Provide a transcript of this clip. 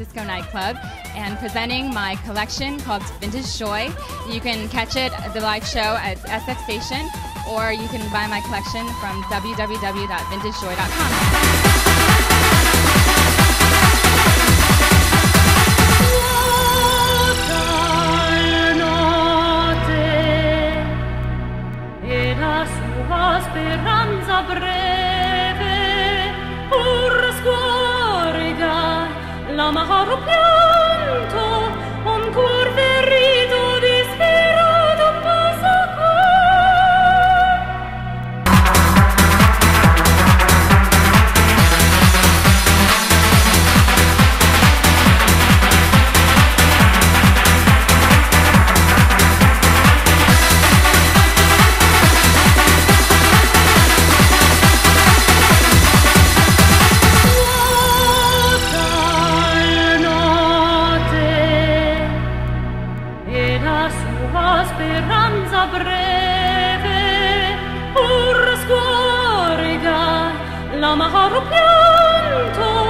Francisco nightclub and presenting my collection called Vintage Joy. You can catch it at the live show at SF Station or you can buy my collection from www.vintagejoy.com. speranza breve pur scorga l'amaro pianto l'amaro pianto